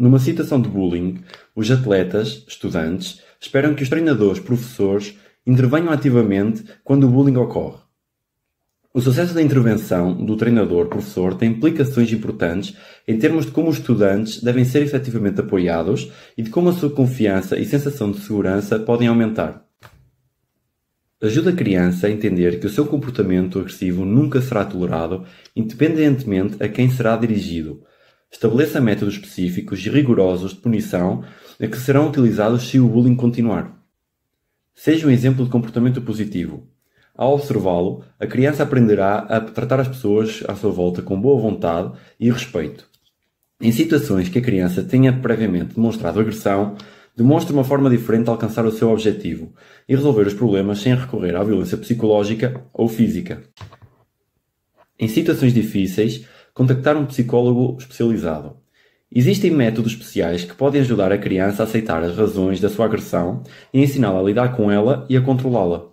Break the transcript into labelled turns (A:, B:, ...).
A: Numa situação de bullying, os atletas, estudantes, esperam que os treinadores, professores, intervenham ativamente quando o bullying ocorre. O sucesso da intervenção do treinador-professor tem implicações importantes em termos de como os estudantes devem ser efetivamente apoiados e de como a sua confiança e sensação de segurança podem aumentar. Ajuda a criança a entender que o seu comportamento agressivo nunca será tolerado, independentemente a quem será dirigido. Estabeleça métodos específicos e rigorosos de punição a que serão utilizados se o bullying continuar. Seja um exemplo de comportamento positivo. Ao observá-lo, a criança aprenderá a tratar as pessoas à sua volta com boa vontade e respeito. Em situações que a criança tenha previamente demonstrado agressão, demonstre uma forma diferente de alcançar o seu objetivo e resolver os problemas sem recorrer à violência psicológica ou física. Em situações difíceis, contactar um psicólogo especializado. Existem métodos especiais que podem ajudar a criança a aceitar as razões da sua agressão e ensiná-la a lidar com ela e a controlá-la.